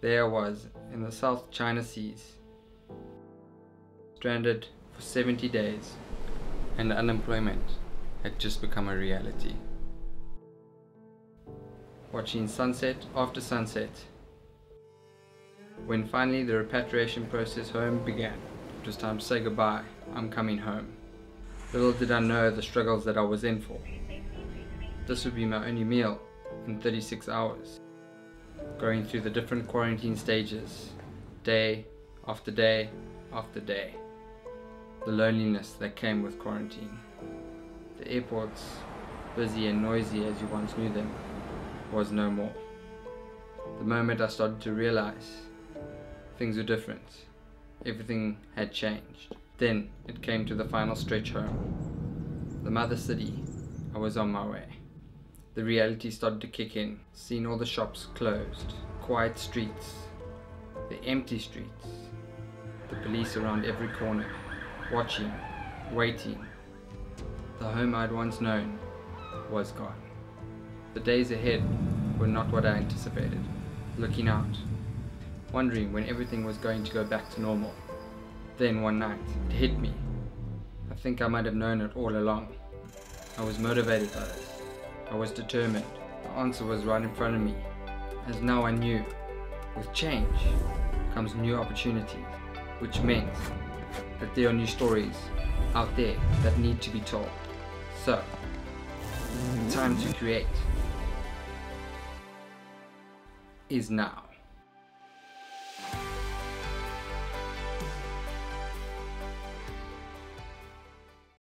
There I was in the South China Seas, stranded for 70 days, and unemployment had just become a reality. Watching sunset after sunset. When finally the repatriation process home began, it was time to say goodbye. I'm coming home. Little did I know the struggles that I was in for. This would be my only meal in 36 hours. Going through the different quarantine stages, day after day after day. The loneliness that came with quarantine. The airports, busy and noisy as you once knew them, was no more. The moment I started to realize things were different, everything had changed. Then it came to the final stretch home. The mother city, I was on my way. The reality started to kick in, seeing all the shops closed, quiet streets, the empty streets, the police around every corner, watching, waiting. The home I'd once known was gone. The days ahead were not what I anticipated. Looking out, wondering when everything was going to go back to normal. Then one night, it hit me. I think I might have known it all along. I was motivated by this. I was determined. The answer was right in front of me. As now I knew, with change comes new opportunities, which meant that there are new stories out there that need to be told. So, time to create is now.